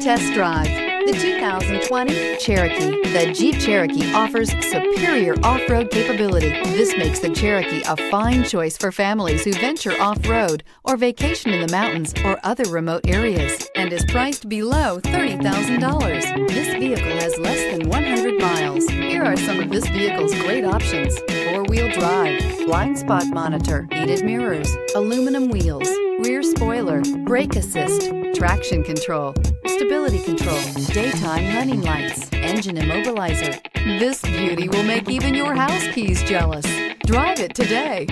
Test drive the 2020 Cherokee. The Jeep Cherokee offers superior off-road capability. This makes the Cherokee a fine choice for families who venture off-road or vacation in the mountains or other remote areas and is priced below $30,000. This vehicle has less than 100 miles. Here are some of this vehicle's great options. Four-wheel drive, blind spot monitor, heated mirrors, aluminum wheels, rear spoiler, brake assist, traction control, stability control, daytime running lights, engine immobilizer. This beauty will make even your house keys jealous. Drive it today.